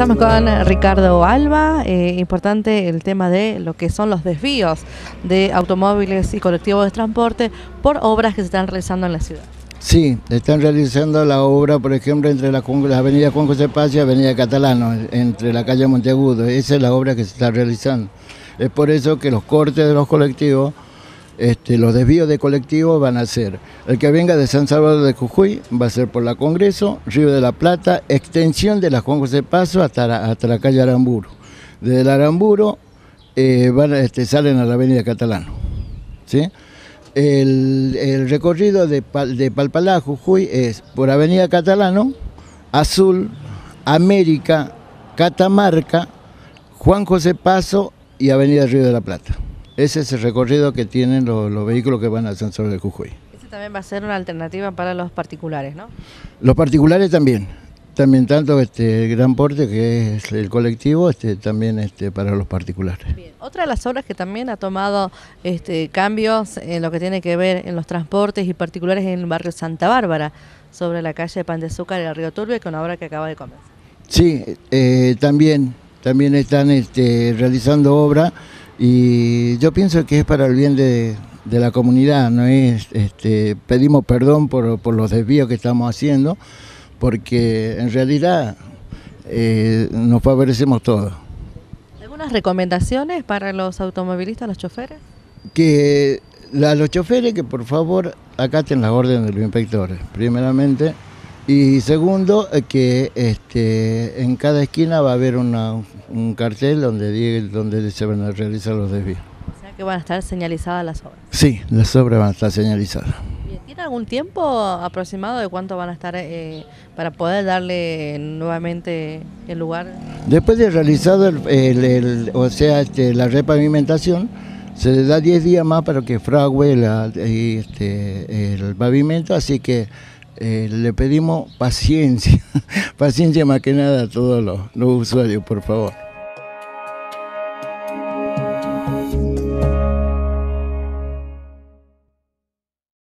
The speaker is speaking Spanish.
Estamos con Ricardo Alba, eh, importante el tema de lo que son los desvíos de automóviles y colectivos de transporte por obras que se están realizando en la ciudad. Sí, están realizando la obra, por ejemplo, entre la, avenida Juan José Paz y avenida Catalano, entre la calle Monteagudo. Esa es la obra que se está realizando. Es por eso que los cortes de los colectivos este, los desvíos de colectivos van a ser, el que venga de San Salvador de Jujuy va a ser por la Congreso, Río de la Plata, extensión de la Juan José Paso hasta la, hasta la calle Aramburo. Desde el Aramburo eh, este, salen a la avenida Catalano. El, recorrido de, de Palpalá Jujuy es por avenida Catalano, Azul, América, Catamarca, Juan José Paso y avenida Río de la Plata. Ese es el recorrido que tienen los, vehículos que van al San de Jujuy. Ese también va a ser una alternativa para los particulares, ¿no? Los particulares también. También tanto este gran porte que es el colectivo, este, también este, para los particulares. Otra de las obras que también ha tomado este, cambios en lo que tiene que ver en los transportes y particulares en el barrio Santa Bárbara, sobre la calle Pan de Azúcar y el Río Turbio, con la obra que acaba de comenzar. Sí, eh, también, también están este, realizando obra y yo pienso que es para el bien de, la comunidad, no es, este, pedimos perdón por, los desvíos que estamos haciendo, porque en realidad eh, nos favorecemos todos. ¿Algunas recomendaciones para los automovilistas, los choferes? Que a los choferes que por favor acaten las órdenes de los inspectores, primeramente, y segundo, eh, que este, en cada esquina va a haber un cartel donde, donde se van a realizar los desvíos. O sea que van a estar señalizadas las obras. Sí, las obras van a estar señalizadas. ¿Tiene algún tiempo aproximado de cuánto van a estar eh, para poder darle nuevamente el lugar? Después de realizado el, o sea, este, la repavimentación, se le da 10 días más para que frague este, el pavimento, así que eh, le pedimos paciencia, paciencia más que nada a todos los usuarios, por favor.